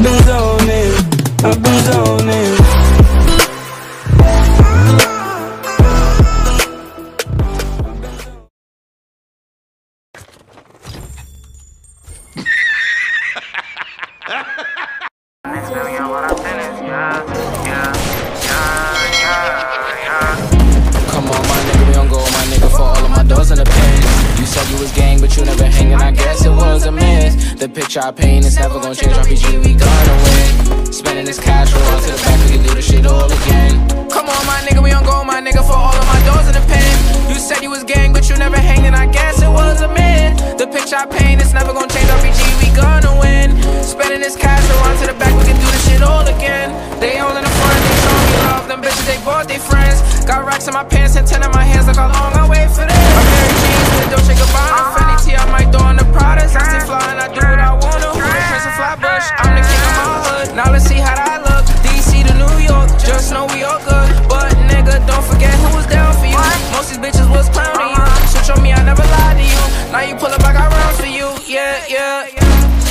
I've been zoning, I've been zoning. Come on, my nigga, we don't go, my nigga, for all of my doors in the pen. You said you was gang, but you never hanging, I guess was a myth. The picture I paint is never gonna change, RPG, we gonna win. Spending this cash, roll on to the back, we can do this shit all again. Come on, my nigga, we don't go, my nigga, for all of my doors in the pen. You said you was gang, but you never hanging, I guess it was a myth. The picture I paint is never gonna change, RPG, we gonna win. Spending this cash, roll on to the back, we can do this shit all again. They all in the front, they show me love, them bitches, they bought their friends. Got racks in my pants and ten in my hands, look how long I wait for this. I'm Jeans Dolce Now let's see how that look. DC to New York, just know we all good. But nigga, don't forget who was down for you. Most of these bitches was clowning you. Uh-huh. Switch on me, I never lied to you. Now you pull up, I got rounds for you. Yeah, yeah.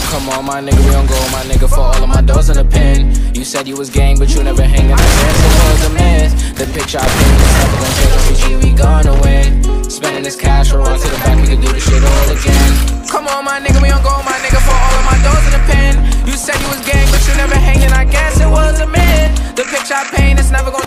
Come on, my nigga, we don't go, my nigga, for all of my doors in the pen. You said you was gang, but you never hanging. I guess it was a myth. The picture I paint is never gonna take change. RPG, we gonna win. Spending this cash, roll on to the back, we can do this shit all again. Come on, my nigga, we don't go, my nigga, for all of my doors in the pen. You said you was gang, but you never hanging. I guess it was a myth. The picture I paint is never gonna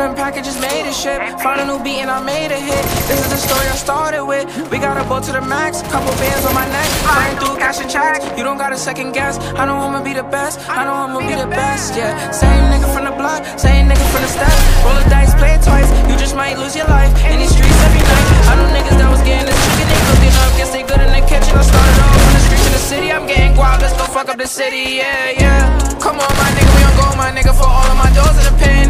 them packages made a ship. Found a new beat and I made a hit. This is the story I started with. We got a boat to the max. Couple bands on my neck. Flying through cash and checks. You don't got a second guess. I know I'ma be the best. I know I'ma be the best. Yeah. Same nigga from the block. Same nigga from the steps. Roll the dice, play it twice. You just might lose your life in these streets every night. I know niggas that was getting this chicken. They cooking up. Guess they good in the kitchen. I started off on the streets in the city. I'm getting guap. Let's go fuck up the city. Yeah, yeah. Come on, my nigga. We don't go, my nigga, for all of my doors in the pen.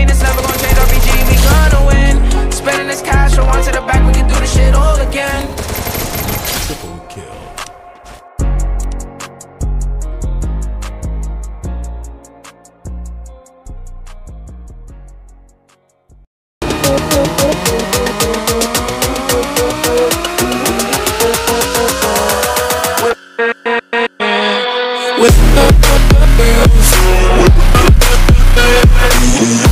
with girls.